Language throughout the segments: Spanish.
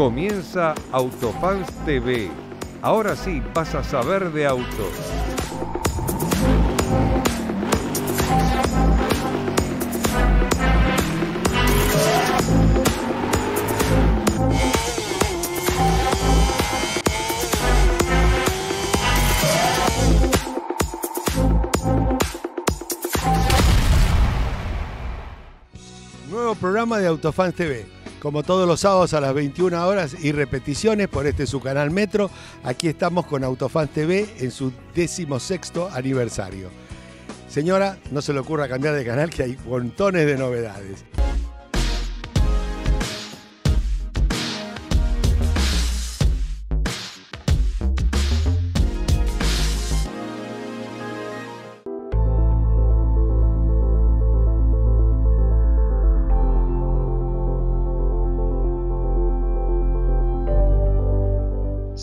Comienza Autofans TV. Ahora sí vas a saber de autos. Nuevo programa de Autofans TV. Como todos los sábados a las 21 horas y repeticiones por este su canal Metro, aquí estamos con Autofans TV en su decimosexto aniversario. Señora, no se le ocurra cambiar de canal que hay montones de novedades.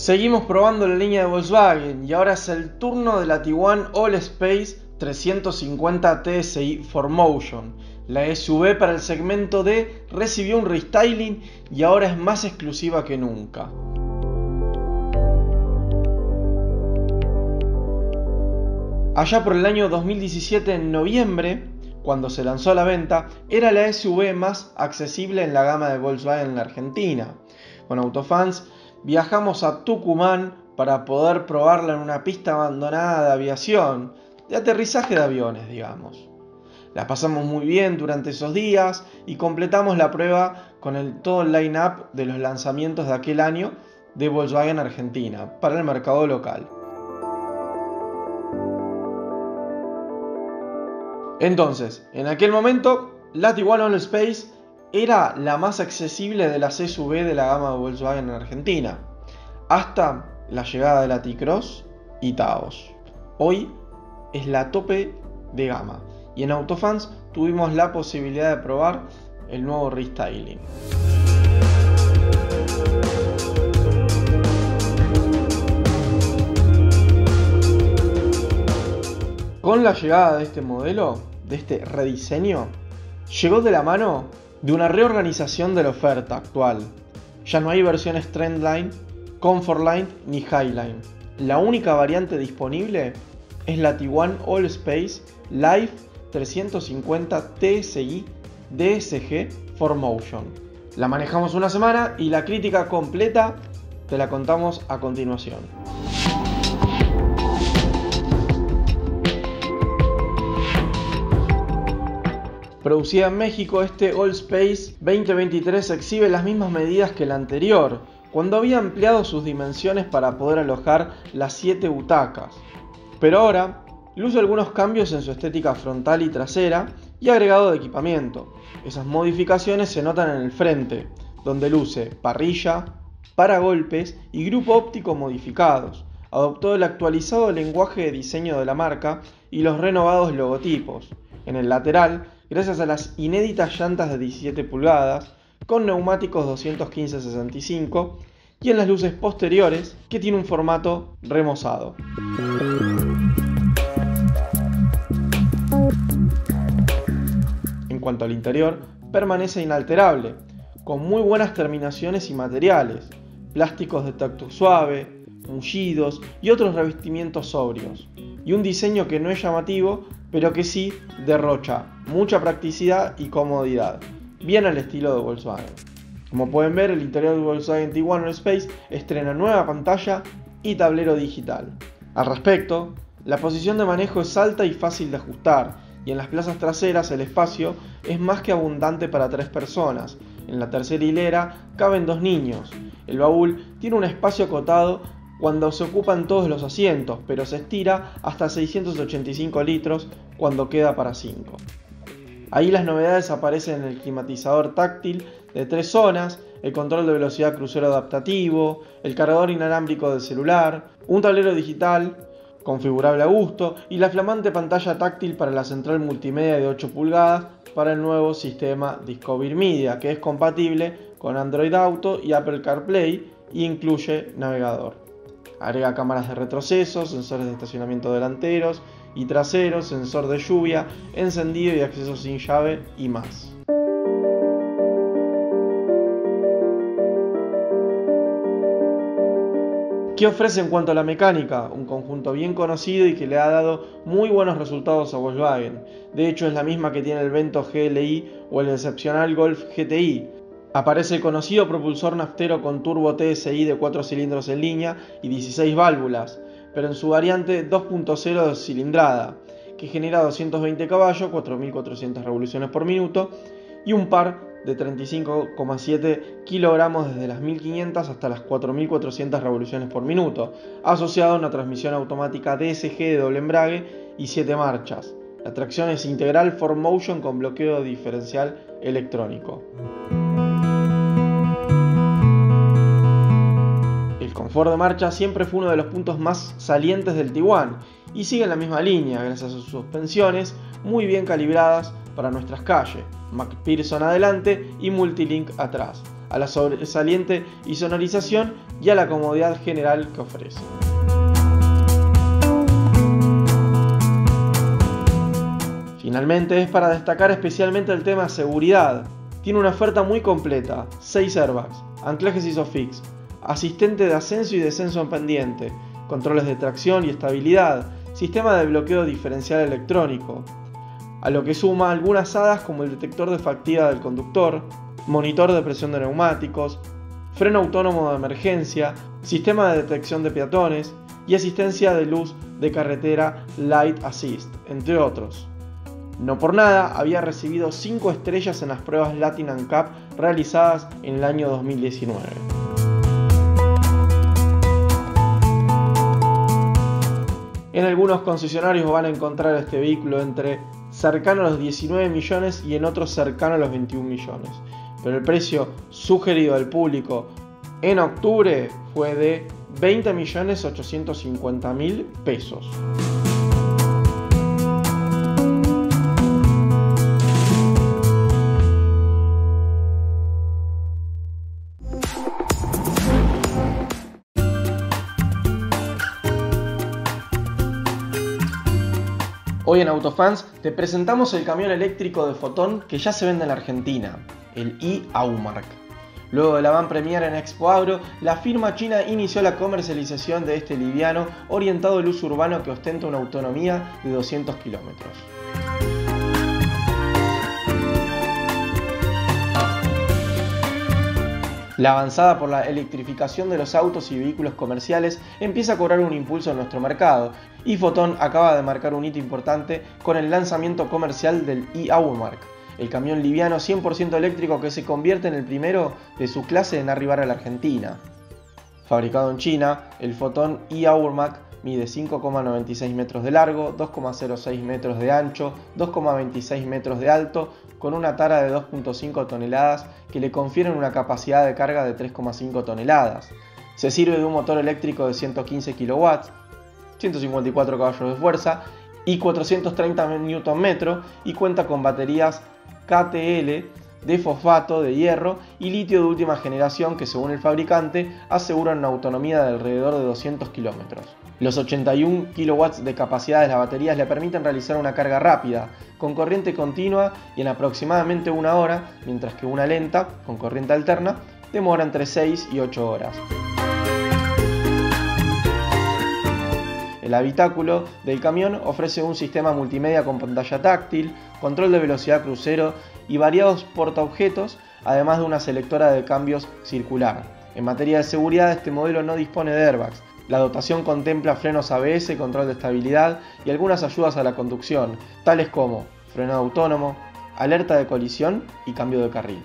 Seguimos probando la línea de Volkswagen y ahora es el turno de la Tiguan All Space 350 TSI 4Motion. La SUV para el segmento D recibió un restyling y ahora es más exclusiva que nunca. Allá por el año 2017 en noviembre, cuando se lanzó a la venta, era la SUV más accesible en la gama de Volkswagen en la Argentina. Con Autofans viajamos a Tucumán para poder probarla en una pista abandonada de aviación, de aterrizaje de aviones, digamos. La pasamos muy bien durante esos días y completamos la prueba con el, todo el line-up de los lanzamientos de aquel año de Volkswagen Argentina para el mercado local. Entonces, en aquel momento, la All Space era la más accesible de las SUV de la gama de Volkswagen en Argentina, hasta la llegada de la T-Cross y Taos. Hoy es la tope de gama y en Autofans tuvimos la posibilidad de probar el nuevo restyling. Con la llegada de este modelo, de este rediseño, llegó de la mano de una reorganización de la oferta actual. Ya no hay versiones Trendline, Comfortline ni Highline. La única variante disponible es la Tiguan All Space Live 350 TSI DSG 4Motion. La manejamos una semana y la crítica completa te la contamos a continuación. Producida en México, este All Space 2023 exhibe las mismas medidas que el anterior, cuando había ampliado sus dimensiones para poder alojar las 7 butacas. Pero ahora luce algunos cambios en su estética frontal y trasera y agregado de equipamiento. Esas modificaciones se notan en el frente, donde luce parrilla, paragolpes y grupo óptico modificados. Adoptó el actualizado lenguaje de diseño de la marca y los renovados logotipos. En el lateral gracias a las inéditas llantas de 17 pulgadas con neumáticos 215-65 y en las luces posteriores que tiene un formato remozado. En cuanto al interior, permanece inalterable, con muy buenas terminaciones y materiales, plásticos de tacto suave, mullidos y otros revestimientos sobrios, y un diseño que no es llamativo pero que sí derrocha mucha practicidad y comodidad, bien al estilo de Volkswagen. Como pueden ver, el interior de Volkswagen Tiguan Space estrena nueva pantalla y tablero digital. Al respecto, la posición de manejo es alta y fácil de ajustar, y en las plazas traseras el espacio es más que abundante para tres personas. En la tercera hilera caben dos niños. El baúl tiene un espacio acotado cuando se ocupan todos los asientos, pero se estira hasta 685 litros cuando queda para 5. Ahí las novedades aparecen en el climatizador táctil de tres zonas, el control de velocidad crucero adaptativo, el cargador inalámbrico del celular, un tablero digital configurable a gusto y la flamante pantalla táctil para la central multimedia de 8 pulgadas para el nuevo sistema Discovery Media que es compatible con Android Auto y Apple CarPlay e incluye navegador. Agrega cámaras de retroceso, sensores de estacionamiento delanteros y traseros, sensor de lluvia, encendido y acceso sin llave y más. ¿Qué ofrece en cuanto a la mecánica? Un conjunto bien conocido y que le ha dado muy buenos resultados a Volkswagen. De hecho, es la misma que tiene el Vento GLI o el excepcional Golf GTI. Aparece el conocido propulsor naftero con turbo TSI de 4 cilindros en línea y 16 válvulas, pero en su variante 2.0 de cilindrada, que genera 220 caballos, 4.400 revoluciones por minuto y un par de 35,7 kilogramos desde las 1500 hasta las 4400 revoluciones por minuto, asociado a una transmisión automática DSG de doble embrague y 7 marchas. La tracción es integral 4Motion con bloqueo diferencial electrónico. De marcha siempre fue uno de los puntos más salientes del Tiguan y sigue en la misma línea gracias a sus suspensiones muy bien calibradas para nuestras calles, McPherson adelante y Multilink atrás, a la sobresaliente y sonorización y a la comodidad general que ofrece. Finalmente es para destacar especialmente el tema seguridad. Tiene una oferta muy completa, 6 airbags, anclajes ISOFIX, asistente de ascenso y descenso en pendiente, controles de tracción y estabilidad, sistema de bloqueo diferencial electrónico, a lo que suma algunas hadas como el detector de fatiga del conductor, monitor de presión de neumáticos, freno autónomo de emergencia, sistema de detección de peatones y asistencia de luz de carretera Light Assist, entre otros. No por nada había recibido 5 estrellas en las pruebas Latin Cup realizadas en el año 2019. En algunos concesionarios van a encontrar este vehículo entre cercano a los 19 millones y en otros cercano a los 21 millones. Pero el precio sugerido al público en octubre fue de 20 millones 850 mil pesos. Hoy en Autofans te presentamos el camión eléctrico de Fotón que ya se vende en la Argentina, el e-Aumark. Luego de la van premier en Expo Agro, la firma china inició la comercialización de este liviano orientado al uso urbano que ostenta una autonomía de 200 kilómetros. La avanzada por la electrificación de los autos y vehículos comerciales empieza a cobrar un impulso en nuestro mercado y Foton acaba de marcar un hito importante con el lanzamiento comercial del e-Hourmark, el camión liviano 100% eléctrico que se convierte en el primero de su clase en arribar a la Argentina. Fabricado en China, el Foton e-Hourmark mide 5,96 metros de largo, 2,06 metros de ancho, 2,26 metros de alto, con una tara de 2,5 toneladas que le confieren una capacidad de carga de 3,5 toneladas. Se sirve de un motor eléctrico de 115 kW, 154 caballos de fuerza y 430 Nm y cuenta con baterías KTL de fosfato de hierro y litio de última generación que según el fabricante aseguran una autonomía de alrededor de 200 km. Los 81 kW de capacidad de las baterías le permiten realizar una carga rápida, con corriente continua y en aproximadamente una hora, mientras que una lenta, con corriente alterna, demora entre 6 y 8 horas. El habitáculo del camión ofrece un sistema multimedia con pantalla táctil, control de velocidad crucero y variados portaobjetos, además de una selectora de cambios circular. En materia de seguridad, este modelo no dispone de airbags. La dotación contempla frenos ABS, control de estabilidad y algunas ayudas a la conducción, tales como frenado autónomo, alerta de colisión y cambio de carril.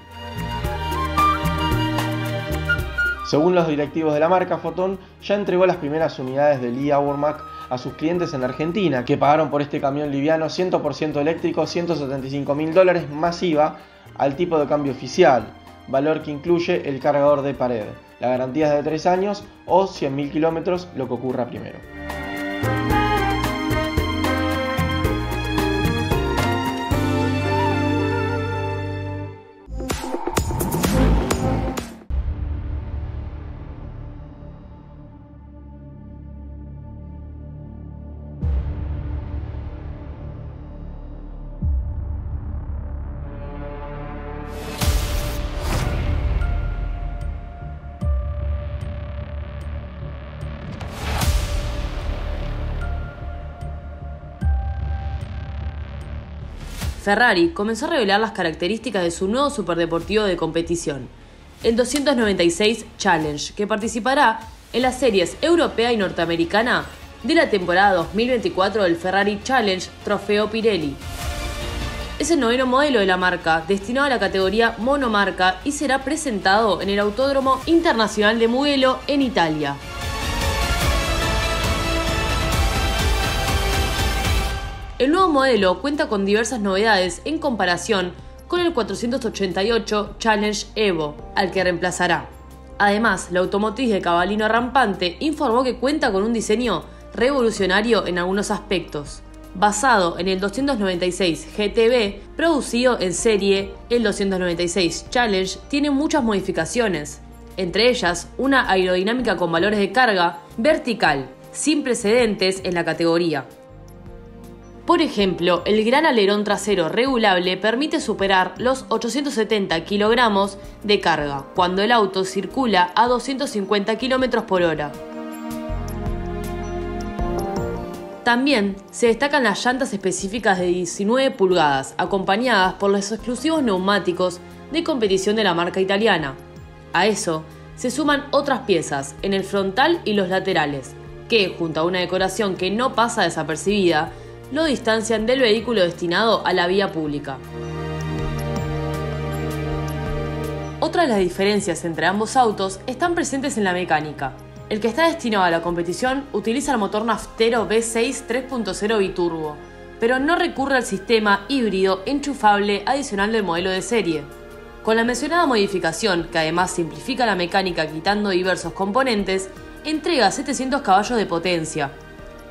Según los directivos de la marca, Foton ya entregó las primeras unidades del e-Hourmac a sus clientes en Argentina, que pagaron por este camión liviano 100% eléctrico 175 mil dólares masiva al tipo de cambio oficial, valor que incluye el cargador de pared. La garantía es de 3 años o 100.000 kilómetros, lo que ocurra primero. Ferrari comenzó a revelar las características de su nuevo superdeportivo de competición, el 296 Challenge, que participará en las series europea y norteamericana de la temporada 2024 del Ferrari Challenge Trofeo Pirelli. Es el noveno modelo de la marca, destinado a la categoría monomarca y será presentado en el Autódromo Internacional de Mugello en Italia. El nuevo modelo cuenta con diversas novedades en comparación con el 488 Challenge Evo, al que reemplazará. Además, la automotriz de cabalino rampante informó que cuenta con un diseño revolucionario en algunos aspectos. Basado en el 296 GTB, producido en serie, el 296 Challenge tiene muchas modificaciones, entre ellas una aerodinámica con valores de carga vertical, sin precedentes en la categoría. Por ejemplo, el gran alerón trasero regulable permite superar los 870 kilogramos de carga cuando el auto circula a 250 km por hora. También se destacan las llantas específicas de 19 pulgadas, acompañadas por los exclusivos neumáticos de competición de la marca italiana. A eso se suman otras piezas en el frontal y los laterales, que, junto a una decoración que no pasa desapercibida, lo distancian del vehículo destinado a la vía pública. Otras de las diferencias entre ambos autos están presentes en la mecánica. El que está destinado a la competición utiliza el motor naftero V6 3.0 biturbo, pero no recurre al sistema híbrido enchufable adicional del modelo de serie. Con la mencionada modificación, que además simplifica la mecánica quitando diversos componentes, entrega 700 caballos de potencia,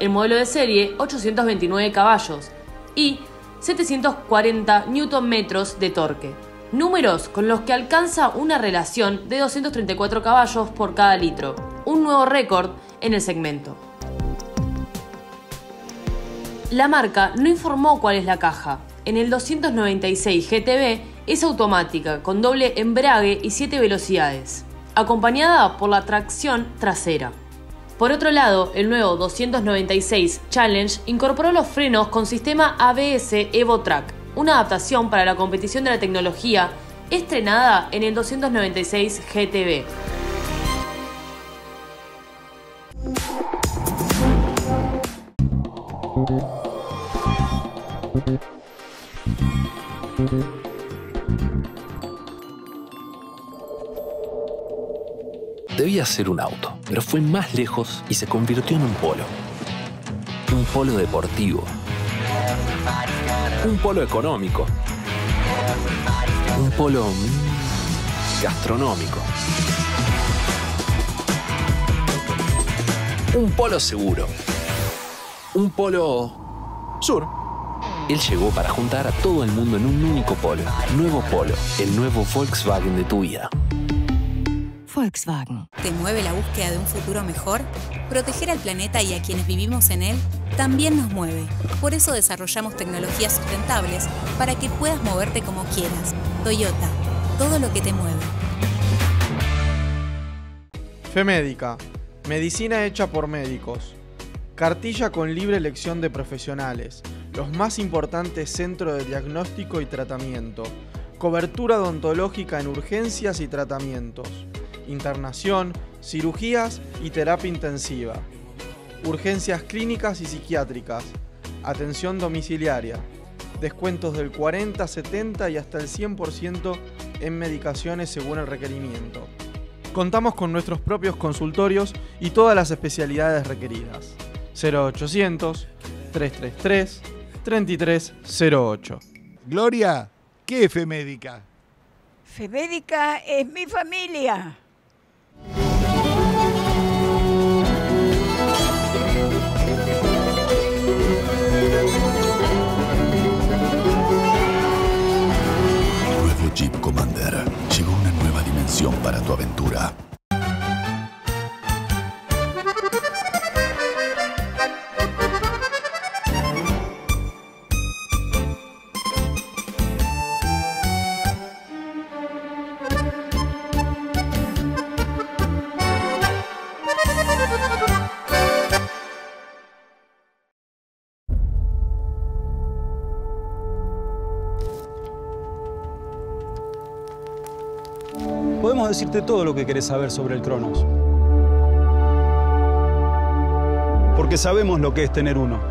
el modelo de serie 829 caballos y 740 Nm de torque. Números con los que alcanza una relación de 234 caballos por cada litro, un nuevo récord en el segmento. La marca no informó cuál es la caja. En el 296 GTB es automática, con doble embrague y 7 velocidades, acompañada por la tracción trasera. Por otro lado, el nuevo 296 Challenge incorporó los frenos con sistema ABS Evo Track, una adaptación para la competición de la tecnología estrenada en el 296 GTB. Debía ser un auto, pero fue más lejos y se convirtió en un polo. Un polo deportivo. Un polo económico. Un polo mm, gastronómico. Un polo seguro. Un polo sur. Él llegó para juntar a todo el mundo en un único polo. Nuevo Polo, el nuevo Volkswagen de tu vida. Volkswagen. ¿Te mueve la búsqueda de un futuro mejor? Proteger al planeta y a quienes vivimos en él también nos mueve. Por eso desarrollamos tecnologías sustentables para que puedas moverte como quieras. Toyota, todo lo que te mueve. Femédica, medicina hecha por médicos. Cartilla con libre elección de profesionales. Los más importantes centros de diagnóstico y tratamiento. Cobertura odontológica en urgencias y tratamientos internación, cirugías y terapia intensiva, urgencias clínicas y psiquiátricas, atención domiciliaria, descuentos del 40, 70 y hasta el 100% en medicaciones según el requerimiento. Contamos con nuestros propios consultorios y todas las especialidades requeridas. 0800 333 3308. Gloria, ¿qué es Femédica? Femédica es mi familia. Decirte todo lo que querés saber sobre el Cronos. Porque sabemos lo que es tener uno.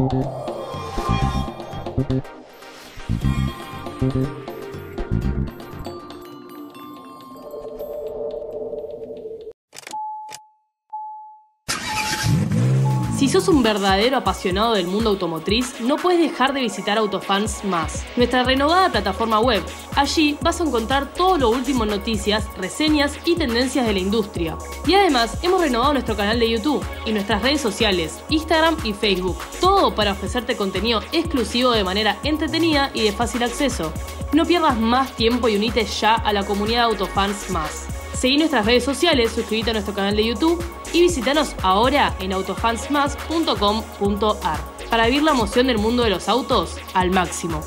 Thank you. Si sos un verdadero apasionado del mundo automotriz, no puedes dejar de visitar Autofans Más, nuestra renovada plataforma web. Allí vas a encontrar todo lo último en noticias, reseñas y tendencias de la industria. Y además, hemos renovado nuestro canal de YouTube y nuestras redes sociales, Instagram y Facebook. Todo para ofrecerte contenido exclusivo de manera entretenida y de fácil acceso. No pierdas más tiempo y unite ya a la comunidad Autofans Más. Seguí nuestras redes sociales, suscríbete a nuestro canal de YouTube y visítanos ahora en autofansmas.com.ar para vivir la emoción del mundo de los autos al máximo.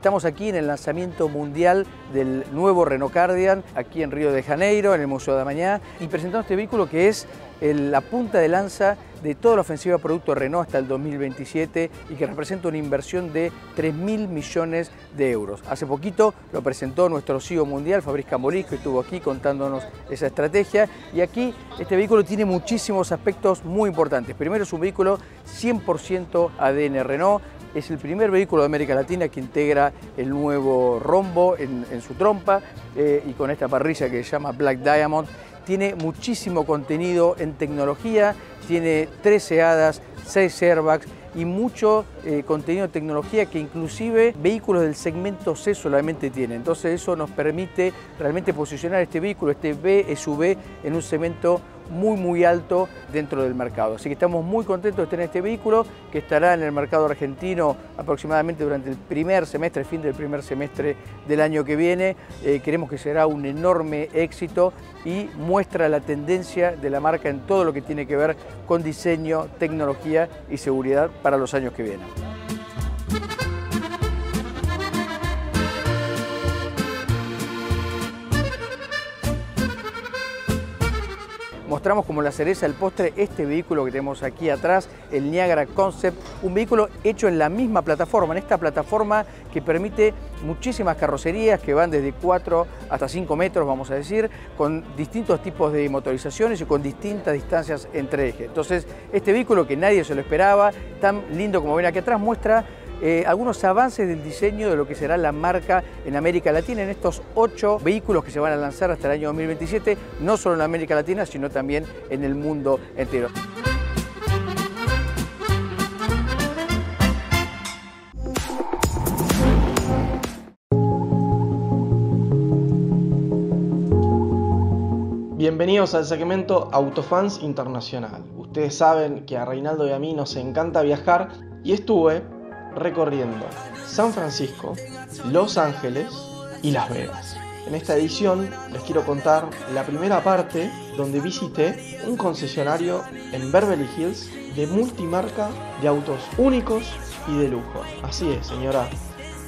Estamos aquí en el lanzamiento mundial del nuevo Renault Cardian, aquí en Río de Janeiro, en el Museo de Mañana, y presentamos este vehículo que es la punta de lanza de toda la ofensiva de producto Renault hasta el 2027 y que representa una inversión de 3 mil millones de euros. Hace poquito lo presentó nuestro CEO mundial, Fabriz que estuvo aquí contándonos esa estrategia. Y aquí este vehículo tiene muchísimos aspectos muy importantes. Primero es un vehículo 100% ADN Renault, es el primer vehículo de América Latina que integra el nuevo rombo en, su trompa eh, y con esta parrilla que se llama Black Diamond. Tiene muchísimo contenido en tecnología, tiene 13 hadas, 6 airbags y mucho eh, contenido de tecnología que inclusive vehículos del segmento C solamente tienen. Entonces eso nos permite realmente posicionar este vehículo, este BSV, en un segmento muy muy alto dentro del mercado. Así que estamos muy contentos de tener este vehículo que estará en el mercado argentino aproximadamente durante el primer semestre, fin del primer semestre del año que viene. Eh, queremos que será un enorme éxito y muestra la tendencia de la marca en todo lo que tiene que ver con diseño, tecnología y seguridad para los años que vienen. Mostramos como la cereza del postre este vehículo que tenemos aquí atrás, el Niagara Concept, un vehículo hecho en la misma plataforma, en esta plataforma que permite muchísimas carrocerías que van desde 4 hasta 5 metros, vamos a decir, con distintos tipos de motorizaciones y con distintas distancias entre ejes. Entonces, este vehículo que nadie se lo esperaba, tan lindo como ven aquí atrás, muestra eh, algunos avances del diseño de lo que será la marca en América Latina en estos ocho vehículos que se van a lanzar hasta el año 2027, no solo en América Latina, sino también en el mundo entero. Bienvenidos al segmento Autofans Internacional. Ustedes saben que a Reinaldo y a mí nos encanta viajar y estuve recorriendo San Francisco, Los Ángeles y Las Vegas. En esta edición les quiero contar la primera parte donde visité un concesionario en Beverly Hills de multimarca de autos únicos y de lujo. Así es, señora.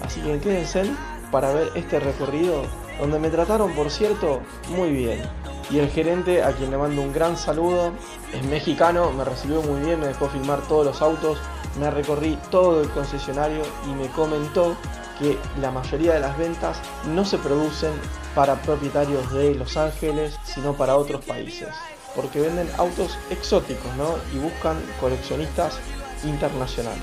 Así que quédense para ver este recorrido donde me trataron, por cierto, muy bien. Y el gerente, a quien le mando un gran saludo, es mexicano, me recibió muy bien, me dejó filmar todos los autos, me recorrí todo el concesionario y me comentó que la mayoría de las ventas no se producen para propietarios de Los Ángeles, sino para otros países, porque venden autos exóticos ¿no? y buscan coleccionistas internacionales.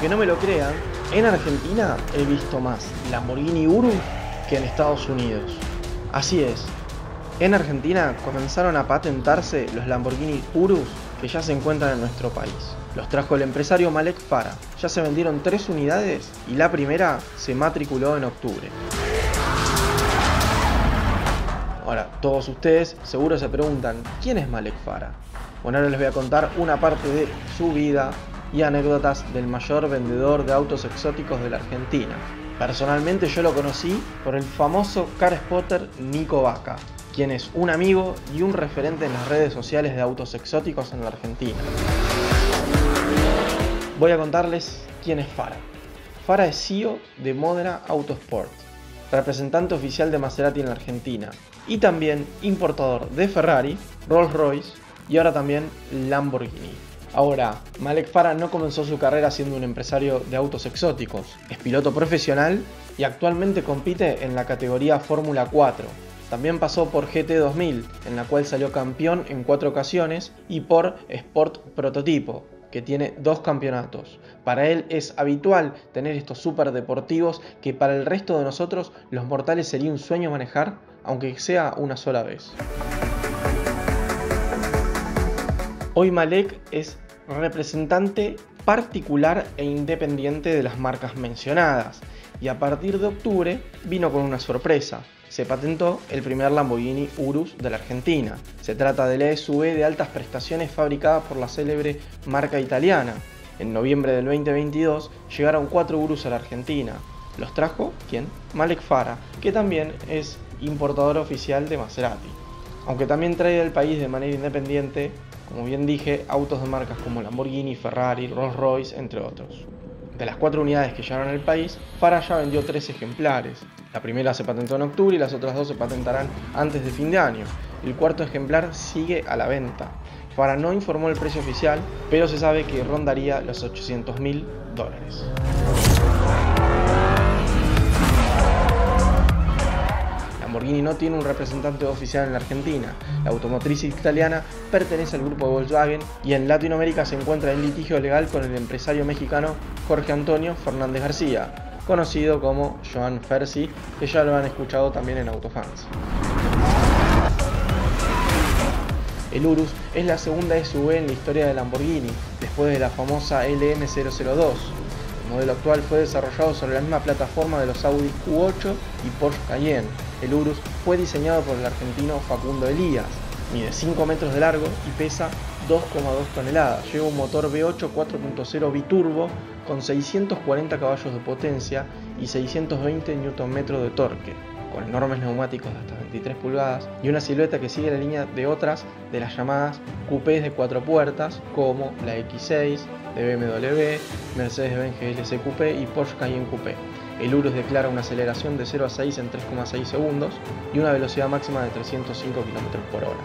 Aunque no me lo crean, en Argentina he visto más Lamborghini Urus que en Estados Unidos. Así es, en Argentina comenzaron a patentarse los Lamborghini Urus que ya se encuentran en nuestro país. Los trajo el empresario Malek Fara. Ya se vendieron tres unidades y la primera se matriculó en octubre. Ahora, todos ustedes seguro se preguntan, ¿quién es Malek Fara? Bueno, ahora les voy a contar una parte de su vida y anécdotas del mayor vendedor de autos exóticos de la Argentina. Personalmente yo lo conocí por el famoso car spotter Nico Vaca, quien es un amigo y un referente en las redes sociales de autos exóticos en la Argentina. Voy a contarles quién es Fara. Fara es CEO de Modena Autosport, representante oficial de Maserati en la Argentina y también importador de Ferrari, Rolls Royce y ahora también Lamborghini. Ahora, Malek Farah no comenzó su carrera siendo un empresario de autos exóticos, es piloto profesional y actualmente compite en la categoría Fórmula 4. También pasó por GT 2000, en la cual salió campeón en cuatro ocasiones, y por Sport Prototipo, que tiene dos campeonatos. Para él es habitual tener estos super deportivos que para el resto de nosotros los mortales sería un sueño manejar, aunque sea una sola vez. Hoy Malek es representante particular e independiente de las marcas mencionadas y a partir de octubre vino con una sorpresa. Se patentó el primer Lamborghini Urus de la Argentina. Se trata de la SUV de altas prestaciones fabricada por la célebre marca italiana. En noviembre del 2022 llegaron cuatro Urus a la Argentina. Los trajo, ¿quién? Malek Fara, que también es importador oficial de Maserati. Aunque también trae al país de manera independiente como bien dije, autos de marcas como Lamborghini, Ferrari, Rolls Royce, entre otros. De las cuatro unidades que llegaron al país, Farah ya vendió tres ejemplares. La primera se patentó en octubre y las otras dos se patentarán antes de fin de año. El cuarto ejemplar sigue a la venta. Farah no informó el precio oficial, pero se sabe que rondaría los 800 mil dólares. Lamborghini no tiene un representante oficial en la Argentina. La automotriz italiana pertenece al grupo Volkswagen y en Latinoamérica se encuentra en litigio legal con el empresario mexicano Jorge Antonio Fernández García, conocido como Joan Fersi, que ya lo han escuchado también en Autofans. El Urus es la segunda SUV en la historia de Lamborghini, después de la famosa LM002. El modelo actual fue desarrollado sobre la misma plataforma de los Audi Q8 y Porsche Cayenne. El Urus fue diseñado por el argentino Facundo Elías. Mide 5 metros de largo y pesa 2,2 toneladas. Lleva un motor V8 4.0 biturbo con 640 caballos de potencia y 620 Nm de torque, con enormes neumáticos de hasta 23 pulgadas y una silueta que sigue la línea de otras de las llamadas coupés de 4 puertas como la X6 de BMW, Mercedes-Benz GLC Coupé y Porsche Cayenne Coupé. El Urus declara una aceleración de 0 a 6 en 3,6 segundos y una velocidad máxima de 305 km por hora.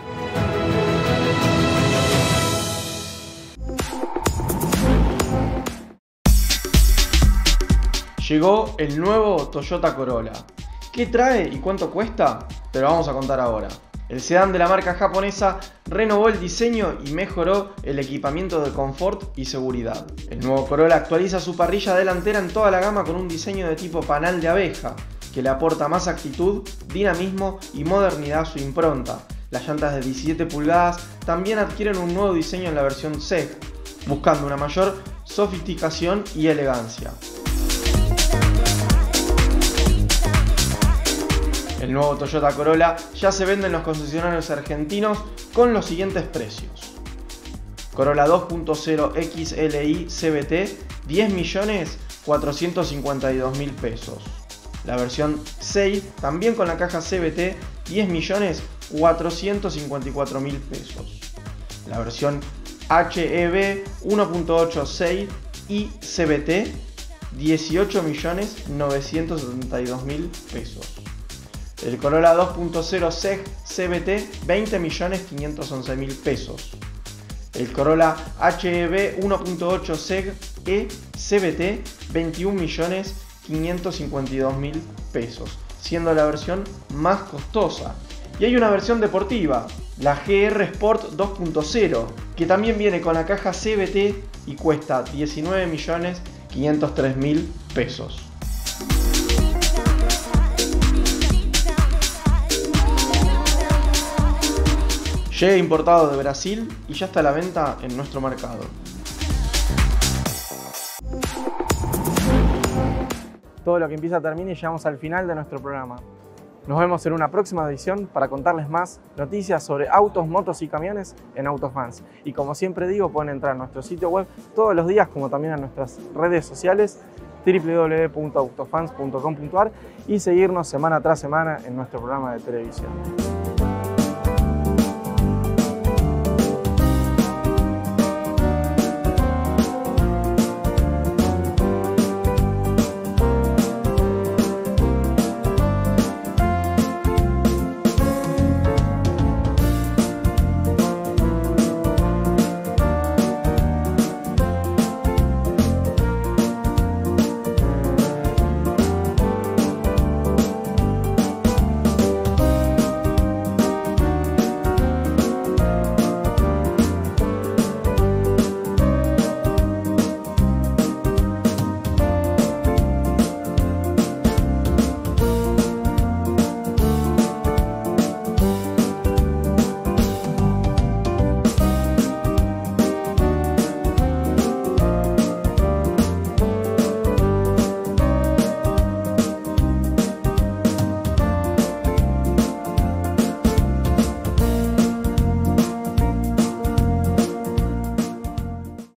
Llegó el nuevo Toyota Corolla. ¿Qué trae y cuánto cuesta? Te lo vamos a contar ahora. El sedán de la marca japonesa renovó el diseño y mejoró el equipamiento de confort y seguridad. El nuevo Corolla actualiza su parrilla delantera en toda la gama con un diseño de tipo panal de abeja, que le aporta más actitud, dinamismo y modernidad a su impronta. Las llantas de 17 pulgadas también adquieren un nuevo diseño en la versión SEC, buscando una mayor sofisticación y elegancia. El nuevo Toyota Corolla ya se vende en los concesionarios argentinos con los siguientes precios. Corolla 2.0 XLI CBT 10 millones 452 mil pesos. La versión 6 también con la caja CBT 10 millones 454 mil pesos. La versión HEV 1.86 y CBT 18 millones 972 mil pesos. El Corolla 2.0 SEG CBT 20 millones 511 mil pesos. El Corolla HEV 1.8 SEG E CBT 21 millones 552 mil pesos, siendo la versión más costosa. Y hay una versión deportiva, la GR Sport 2.0, que también viene con la caja CBT y cuesta 19 millones 503 mil pesos. Llega importado de Brasil y ya está a la venta en nuestro mercado. Todo lo que empieza termina y llegamos al final de nuestro programa. Nos vemos en una próxima edición para contarles más noticias sobre autos, motos y camiones en Autofans. Y como siempre digo, pueden entrar a nuestro sitio web todos los días, como también a nuestras redes sociales www.autofans.com.ar y seguirnos semana tras semana en nuestro programa de televisión.